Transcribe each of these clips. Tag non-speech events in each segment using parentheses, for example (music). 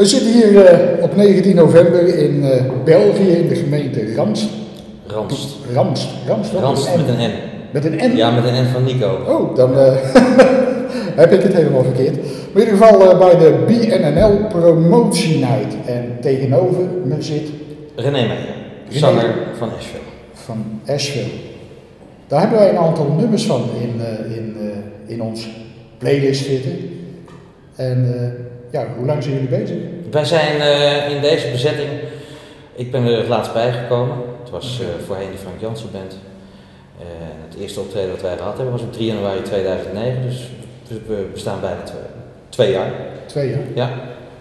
We zitten hier eh, op 19 november in eh, België in de gemeente Rams. Ranst. Rams. Rams, toch? Ranst met een N. Met een N? Ja, met een N van Nico. Oh, dan eh, (laughs) heb ik het helemaal verkeerd. Maar in ieder geval bij de BNNL Promotie Night. En tegenover me zit René Meijer, zanger van Asheville. van Asheville. Daar hebben wij een aantal nummers van in, in, in ons playlist zitten. En ja, hoe lang zijn jullie bezig? Wij zijn eh, in deze bezetting, ik ben er het laatst bijgekomen. Het was eh, voorheen de Frank Jansen Band. Eh, het eerste optreden dat wij gehad hebben was op 3 januari 2009, dus we bestaan bijna twee, twee jaar. Twee jaar. Ja.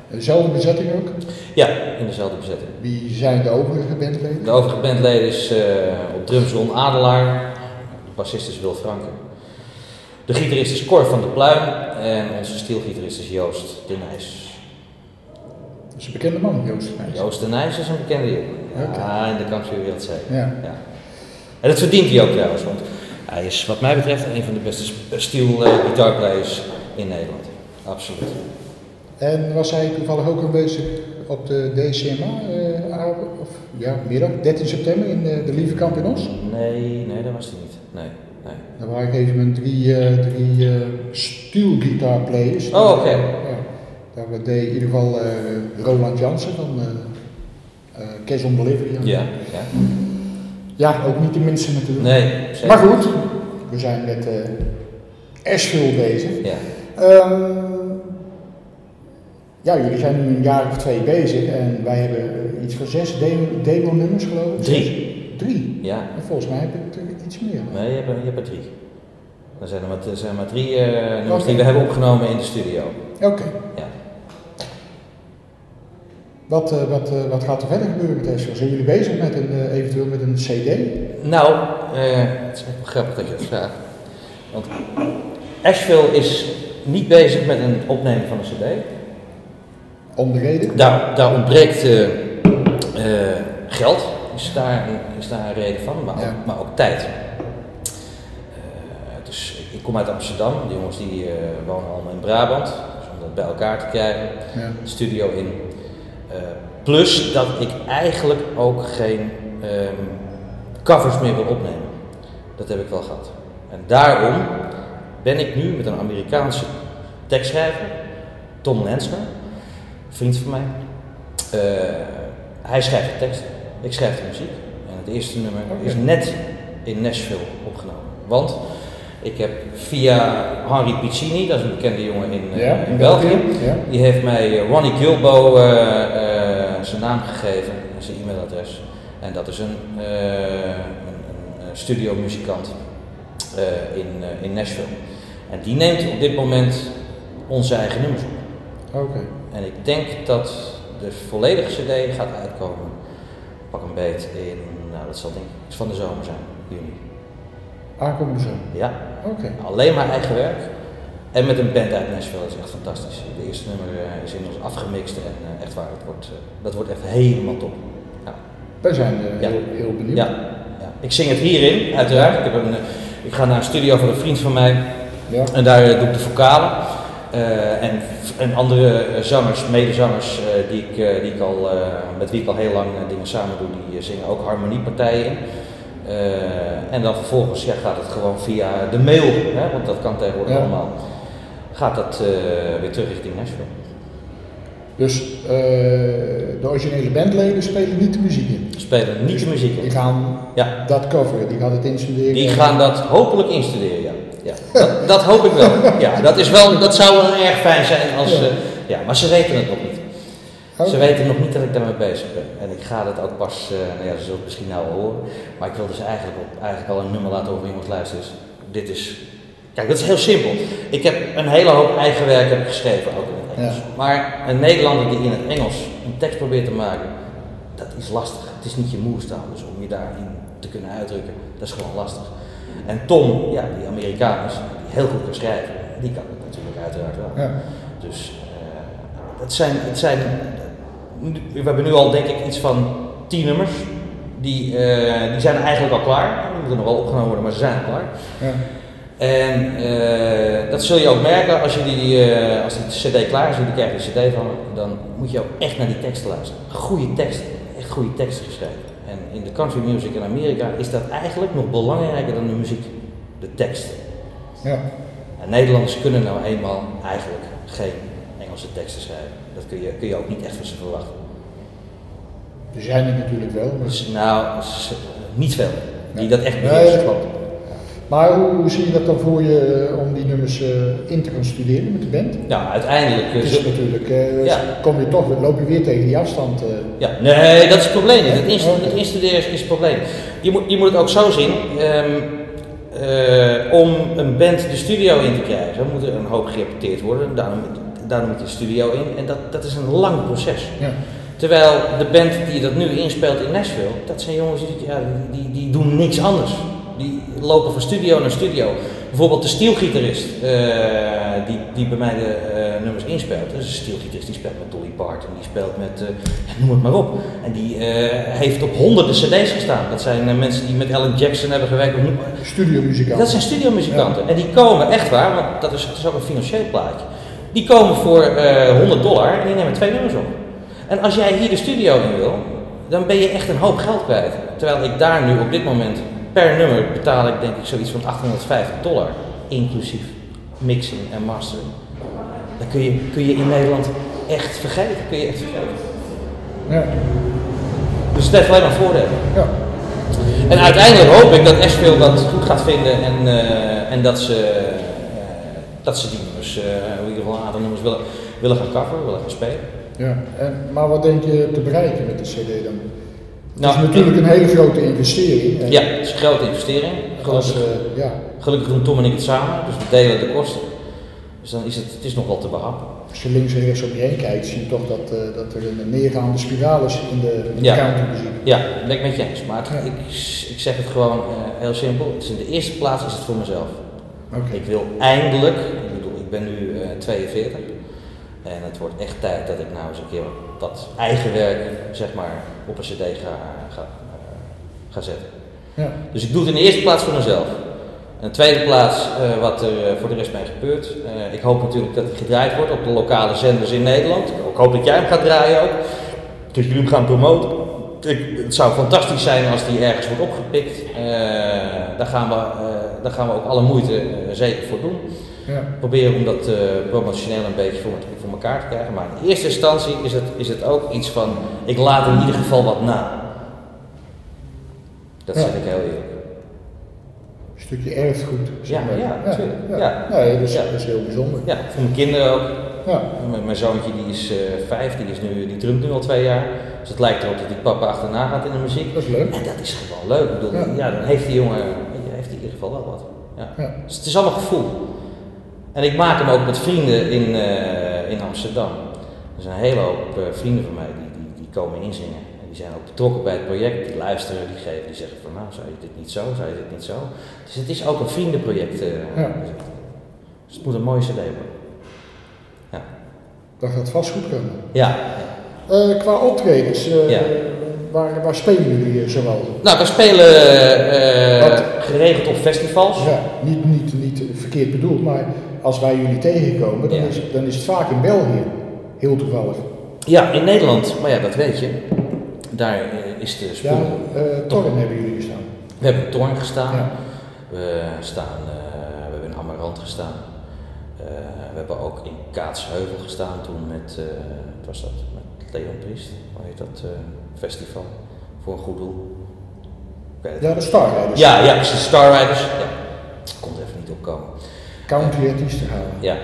Dezelfde bezetting ook. ja, in dezelfde bezetting. Wie zijn de overige bandleden? De overige bandleden is op drums Ron Adelaar, de bassist is Wil Franken. De gitarist is Cor van der Pluim en onze stielgitarist is Joost de Nijs. Dat is een bekende man, Joost. Nijs. Joost de Nijs is een bekende jongen. Ja, in de kampioenwereld zeker. Ja. Ja. En dat verdient hij ook trouwens, want hij is wat mij betreft een van de beste steel eh, guitarplayers in Nederland. Absoluut. En was hij toevallig ook aanwezig op de DCMA eh, of ja, middag, 13 september in eh, de Lieve Kamp in Os? Nee, nee, dat was hij niet. Nee, nee. Daar waren op een gegeven moment drie, eh drie eh stuurgitaarplayers. Oh, oké. Ja, daar deed in ieder geval eh, Roland Jansen van eh Cash on Delivery. Ja, ja. Ja, ook niet de minste natuurlijk. Nee, zeker. Maar goed, we zijn met Asheville bezig. Ja. Ehm, ja, jullie zijn nu een jaar of twee bezig en wij hebben iets van zes demo- demo-nummers geloof ik. Drie. Drie? Ja. En volgens mij heb ik er iets meer. Nee, je hebt er, je hebt er drie. Er zijn er maar, er zijn maar drie eh, nummers die we hebben opgenomen in de studio. Oké. Ja. Wat, eh, wat, eh, wat gaat er verder gebeuren met Asheville? Zijn jullie bezig met een, eventueel met een CD? Nou, het is echt wel grappig dat je dat vraagt. Want Asheville is niet bezig met een opnemen van een cd. Om de reden? Daar, daar ontbreekt geld, is daar, is daar een reden van, maar, Ja. ook, maar ook tijd. Eh, dus ik- kom uit Amsterdam, de jongens die eh, wonen allemaal in Brabant, dus om dat bij elkaar te krijgen. Ja. de studio in. Eh, plus dat ik eigenlijk ook geen ehm, covers meer wil opnemen. Dat heb ik wel gehad. En daarom ben ik nu met een Amerikaanse tekstschrijver, Tom Lensner, vriend van mij. Hij schrijft de tekst, ik schrijf de muziek. En het eerste nummer is net in Nashville opgenomen. Want ik heb via Henry Piccini, dat is een bekende jongen in, eh, Ja, in België, Ja. die heeft mij eh, Ronnie Gilbo eh, zijn naam gegeven en zijn e-mailadres. En dat is een, eh een, een studiomuzikant in, in Nashville. En die neemt op dit moment onze eigen nummers op. Oké. En ik denk dat de volledige CD gaat uitkomen. Pak een beet in, nou dat zal denk ik van de zomer zijn, juni. Aankomende zo. Ja, Oké. alleen maar eigen werk. En met een band uit Nashville, dat is echt fantastisch. De eerste nummer eh, is inmiddels afgemixt en eh, echt waar, het wordt, eh, dat wordt echt helemaal top. Ja. Wij zijn Ja. heel, heel benieuwd. Ja, ja. Ik zing het hierin, uiteraard. Ik, heb een, ik ga naar een studio van een vriend van mij Ja. en daar doe ik de vocalen. Eh, en, en andere eh, zangers, medezangers, eh, die ik, die ik al, met wie ik al heel lang dingen samen doe, die zingen ook harmoniepartijen en dan vervolgens ja, gaat het gewoon via de mail, hè, want dat kan tegenwoordig Ja. allemaal, gaat dat weer terug richting Nashville. Dus eh, de originele bandleden spelen niet de muziek in. Spelen niet de muziek Die in. gaan Ja, dat coveren, die gaan het instuderen. die gaan dat hopelijk instuderen, ja. dat, dat hoop ik wel. Ja, dat, is wel, dat zou wel erg fijn zijn als... Ja. eh, ja, maar ze weten het nog niet. Oké. Ze weten nog niet dat ik daarmee bezig ben. En ik ga dat ook pas, eh, nou ja, ze zullen het misschien nou wel horen. Maar ik wil dus eigenlijk, op, eigenlijk al een nummer laten horen jongens, luister eens. Dit is, kijk dat is heel simpel. Ik heb een hele hoop eigen werk heb ik geschreven, ook in het Engels. Ja. Maar een Nederlander die in het Engels een tekst probeert te maken, dat is lastig. Het is niet je moerstaal, dus om je daarin te kunnen uitdrukken, dat is gewoon lastig. En Tom, ja, die Amerikaan is, die heel goed kan schrijven, die kan het natuurlijk uiteraard wel. Ja. Dus eh, het zijn, het zijn, we hebben nu al denk ik iets van tien nummers. Die, eh, die zijn eigenlijk al klaar. Die moeten nog wel opgenomen worden, maar ze zijn al klaar. Ja. En eh, dat zul je ook merken als je die, als die cd klaar is, jullie krijgen die cd van dan moet je ook echt naar die teksten luisteren. Goede teksten, echt goede teksten geschreven. En in de country music in Amerika is dat eigenlijk nog belangrijker dan de muziek, de tekst. Ja. En Nederlanders kunnen nou eenmaal eigenlijk geen Engelse teksten schrijven. Dat kun je, kun je ook niet echt van ze verwachten. Er zijn er natuurlijk wel. Maar, Dus nou, niet veel. Die Ja. dat echt Nee, beheersen. klopt. Maar hoe, hoe zie je dat dan voor je eh, om die nummers eh, in te gaan studeren met de band? Nou, uiteindelijk. eh, Het is natuurlijk, eh, Ja. kom je toch, loop je weer tegen die afstand. Ja, nee, dat is het probleem niet. Het, instuderen is, is het probleem. Je moet, je moet het ook zo zien. ehm, eh, om een band de studio in te krijgen, moet er een hoop gerepeteerd worden. Daarom, daarom moet je de studio in. En dat, dat is een lang proces. ja. Terwijl de band die dat nu inspeelt in Nashville, dat zijn jongens die, ja, die, die doen niks anders. Die lopen van studio naar studio. Bijvoorbeeld de steelgitarist eh, die, die bij mij de eh, nummers inspeelt. Dat is een steelgitarist die speelt met Dolly Parton, die speelt met, eh, ja, (laughs) noem het maar op. En die heeft op honderden cd's gestaan. Dat zijn mensen die met Alan Jackson hebben gewerkt. of noem maar- Studiomuzikant. dat zijn studiomuzikanten. En die komen echt waar, want dat is, het is ook een financieel plaatje. Die komen voor eh 100 dollar en die nemen twee nummers op. En als jij hier de studio in wil, dan ben je echt een hoop geld kwijt. Terwijl ik daar nu op dit moment per nummer betaal ik denk ik zoiets van 850 dollar. Inclusief mixing en mastering. Dat kun je, kun je in Nederland echt vergeten. Kun je echt vergeten. Ja. Dus het heeft alleen maar voordelen. ja. En uiteindelijk hoop ik dat Asheville dat goed gaat vinden en, eh, en dat, ze, eh, dat ze die nummers, eh, in ieder geval een aantal nummers willen, willen gaan coveren, willen gaan spelen. ja. En, maar wat denk je te bereiken met de CD dan? Het Nou, is natuurlijk een hele grote investering. En Ja, het is een grote investering. Als, Gelukkig, eh, ja, gelukkig doen Tom en ik het samen, dus we delen de kosten. Dus dan is het, het is nog wel te behappen. als je links en rechts om je heen kijkt, zie je toch dat, eh, dat er een neergaande spiraal is in de, in de Ja. Ja, dat ben ik met je eens. Maar het- Ja. ik, ik zeg het gewoon eh, heel simpel. Het is in de eerste plaats is het voor mezelf. Oké. Ik wil eindelijk, ik bedoel, ik ben nu eh 42 en het wordt echt tijd dat ik nou eens een keer wat eigen werk, zeg maar, op een cd ga, ga, eh, ga zetten. Ja. Dus ik doe het in de eerste plaats voor mezelf. In de tweede plaats eh, wat er eh, voor de rest mee gebeurt. Ik hoop natuurlijk dat het gedraaid wordt op de lokale zenders in Nederland. Ik hoop dat jij hem gaat draaien ook. Dat jullie hem gaan promoten. Ik, het zou fantastisch zijn als die ergens wordt opgepikt. Daar, gaan we, daar gaan we ook alle moeite zeker voor doen. Ja. Proberen om dat eh, promotioneel een beetje voor, voor elkaar te krijgen. Maar in eerste instantie is het, is het ook iets van, ik laat in ieder geval wat na. Dat Ja. zeg ik heel eerlijk. Een stukje erfgoed. zeg Ja, maar. ja, natuurlijk. ja. Ja. Nee, dat is, Ja. dat is heel bijzonder. Ja, voor mijn kinderen ook. Ja. Mijn, mijn zoontje die is eh, vijf, die, is nu, die drumt nu al twee jaar. Dus het lijkt erop dat die papa achterna gaat in de muziek. Dat is leuk. En dat is gewoon leuk. Ik bedoel, Ja. ja. dan heeft die jongen heeft hij in ieder geval wel wat. Ja. Ja. Dus het is allemaal gevoel. En ik maak hem ook met vrienden in, eh, in Amsterdam. Er zijn een hele hoop eh, vrienden van mij die, die, die komen inzingen. En die zijn ook betrokken bij het project, die luisteren, die geven, die zeggen van nou, zou je dit niet zo, zou je dit niet zo. Dus het is ook een vriendenproject. eh, Ja. Dus het moet een mooie cd worden. Ja. Dat gaat vast goed komen. Ja. Eh, qua optredens, Ja. Waar, waar spelen jullie eh, zoal? Nou, we spelen eh, geregeld op festivals. Ja, niet, niet, niet verkeerd bedoeld, maar als wij jullie tegenkomen, dan, Ja. is, dan is het vaak in België. Heel toevallig. Ja, in Nederland, maar ja, dat weet je. Daar eh, is de Ja, spoel. eh Torren hebben jullie gestaan. We hebben in Toorn gestaan. Ja. We, staan we hebben in Amarant gestaan. We hebben ook in Kaatsheuvel gestaan toen met, wat was dat? Leon Priest. Hoe heet dat eh, festival? Voor een goed doel. Ja, de Star Riders. Ja, ja, precies. Star Riders. Ja. Komt even niet opkomen. Country artiesten halen. Ja.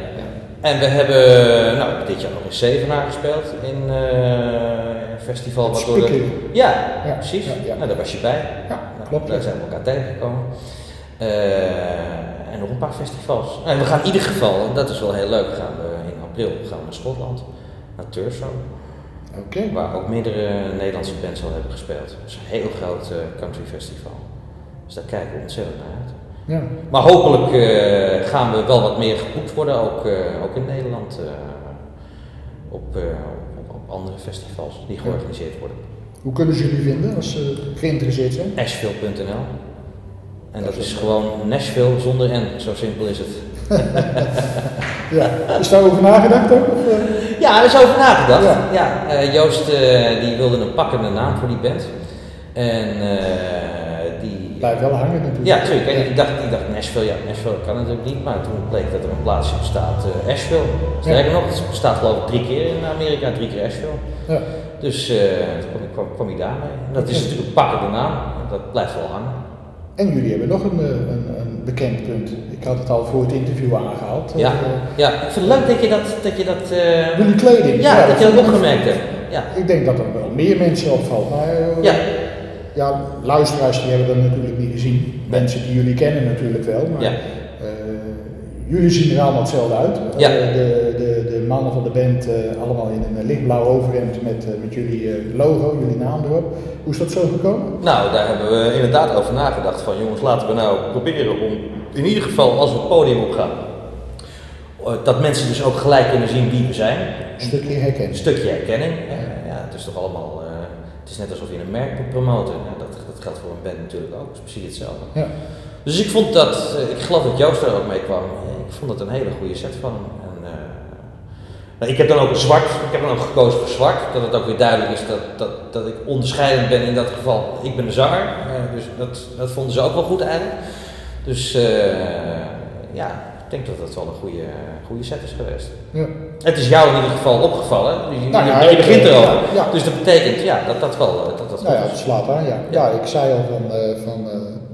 En we hebben, nou, dit jaar nog in Zevenaar gespeeld in een festival. De- Spikkelen. Ja, Ja, precies. ja, ja. Nou, daar was je bij. Ja, Nou, klopt. Daar zijn we elkaar tegengekomen. Eh, en nog een paar festivals. En we gaan in ieder geval, en dat is wel heel leuk, gaan we in april gaan we naar Schotland, naar Thurso. Waar ook meerdere Nederlandse bands al hebben gespeeld. Het is een heel groot eh, country festival. Dus daar kijken we ontzettend naar uit. Ja. Maar hopelijk eh, gaan we wel wat meer geboekt worden, ook, eh, ook in Nederland. op, op, op andere festivals die georganiseerd worden. Hoe kunnen ze jullie vinden als ze geïnteresseerd zijn? Asheville.nl En Dat dat is gewoon Nashville zonder N, zo simpel is het. (laughs) Ja, is daarover nagedacht ook? Of? Ja, er is over nagedacht. Ja. Ja. eh, Joost eh, die wilde een pakkende naam voor die band. En eh, die... Blijft wel hangen natuurlijk. Ja, natuurlijk. En die dacht, die dacht Nashville, ja, Nashville kan natuurlijk niet. Maar toen bleek dat er een plaatsje bestaat, Asheville. Sterker nog, het bestaat geloof ik drie keer in Amerika, drie keer Asheville. Ja. Dus toen kwam, kwam, kwam hij daarmee. En dat is natuurlijk een pakkende naam. Dat blijft wel hangen. En jullie hebben nog een, eh, een, een bekend punt. Ik had het al voor het interview aangehaald. Ja, Eh, ja, ik vind het leuk dat je dat, dat, je dat, eh, jullie kleding. ja, dat je dat opgemerkt hebt. Ja, Ik denk dat er wel meer mensen opvalt. Maar ja. ja, luisteraars die hebben dat natuurlijk niet gezien. Mensen die jullie kennen natuurlijk wel. Maar Ja. Eh, jullie zien er allemaal hetzelfde uit. Ja. Eh, de, de, de mannen van de band eh, allemaal in een lichtblauw overhemd met, eh, met jullie eh, logo, jullie naam erop. Hoe is dat zo gekomen? Nou, daar hebben we inderdaad over nagedacht van jongens, laten we nou proberen om in ieder geval als we het podium opgaan, eh, dat mensen dus ook gelijk kunnen zien wie we zijn. Een stukje Een herkenning. stukje herkenning. Eh, ja, het is toch allemaal, eh, het is net alsof je een merk moet promoten. Ja, dat, dat geldt voor een band natuurlijk ook, het is precies hetzelfde. Ja. Dus ik vond dat, eh, ik geloof dat Joost daar ook mee kwam. Ik vond het een hele goede set van hem. En, eh, nou, ik heb dan ook een zwart, ik heb dan ook gekozen voor zwart, dat het ook weer duidelijk is dat, dat, dat ik onderscheidend ben in dat geval. Ik ben de zanger, eh, dus dat, dat vonden ze ook wel goed eigenlijk. Dus ja, ik denk dat dat wel een goede, goede set is geweest. Ja. Het is jou in ieder geval opgevallen, dus je, Nou ja, je begint erover. ja. Dus dat betekent ja, dat dat wel dat dat Nou ja, het slaat aan, ja. Ja, ik zei al van, van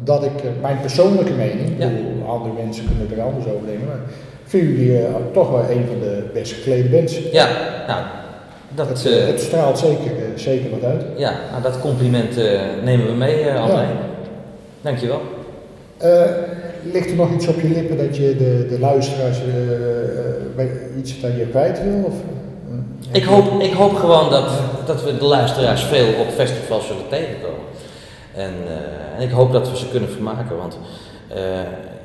dat ik, eh, mijn persoonlijke mening, ik Ja. bedoel, andere mensen kunnen er anders over denken, maar vind jullie eh, toch wel een van de best geklede bands. Ja, nou, dat, Het, eh, het straalt zeker, zeker wat uit. ja, nou, dat compliment nemen we mee, eh André. Ja. Dankjewel. Ligt er nog iets op je lippen dat je de, de luisteraars bij- iets dat je kwijt wil? Of, Ik hoop, ik hoop gewoon dat, dat we de luisteraars veel op festivals zullen tegenkomen. En, eh, en ik hoop dat we ze kunnen vermaken, want eh,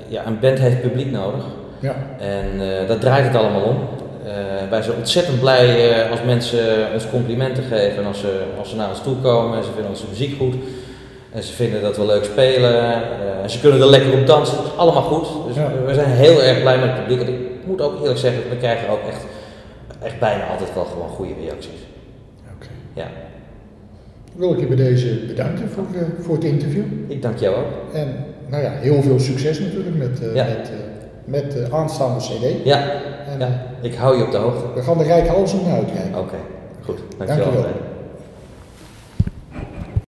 ja, een band heeft publiek nodig. Ja, En eh, dat draait het allemaal om. Wij zijn ontzettend blij als mensen ons complimenten geven en als ze, als ze naar ons toe komen en ze vinden onze muziek goed. En ze vinden dat we leuk spelen en ze kunnen er lekker op dansen. Dat is allemaal goed. Dus Ja. we zijn heel erg blij met het publiek. En ik moet ook eerlijk zeggen, we krijgen ook echt, echt bijna altijd wel gewoon goede reacties. oké. Ja, Wil ik je bij deze bedanken voor, eh, voor het interview. ik dank jou ook. En nou ja, heel veel succes natuurlijk met, eh, Ja. met, eh, met de aanstaande CD. Ja, En ja, ik hou je op de hoogte. we gaan rijkhalsend naar uitkijken. Oké, goed. Dankjewel. Dankjewel. André.